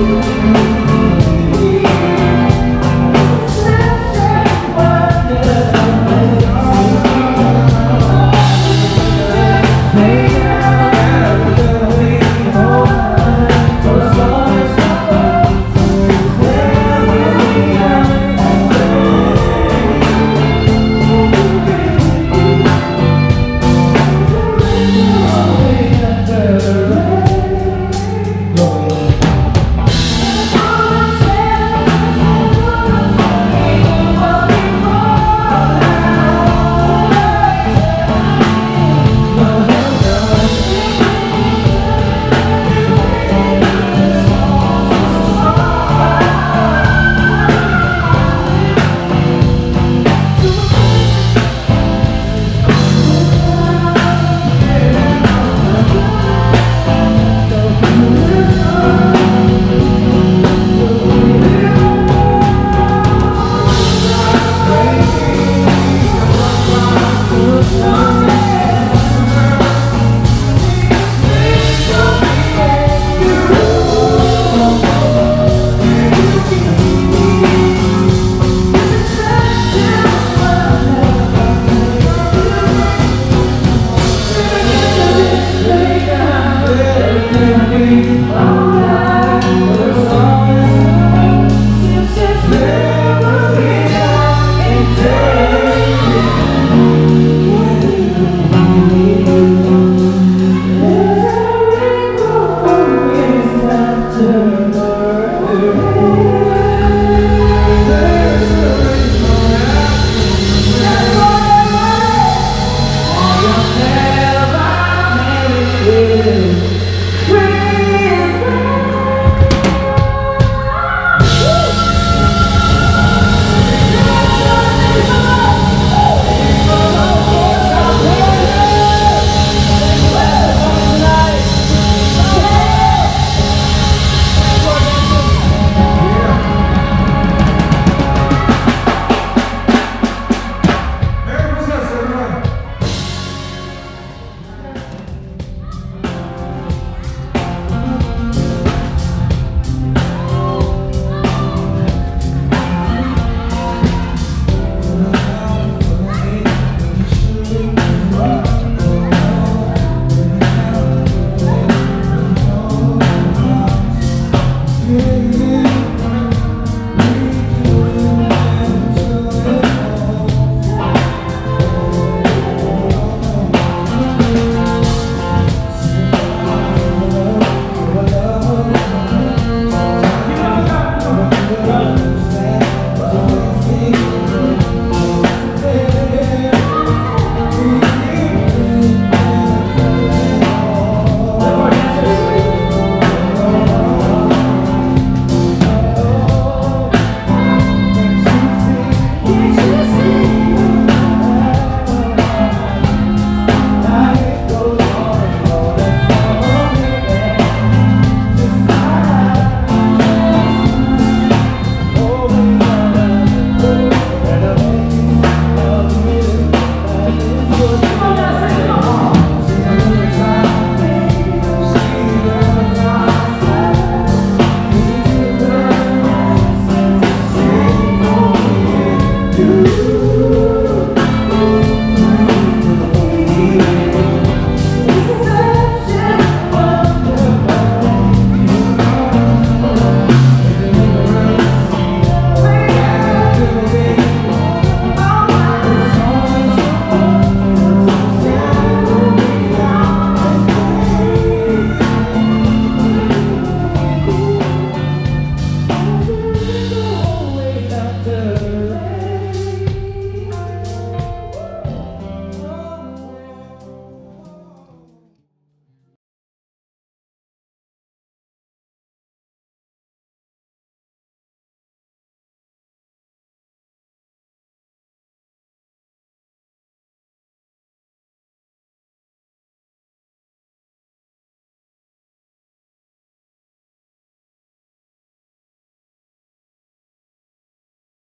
Música Thank you.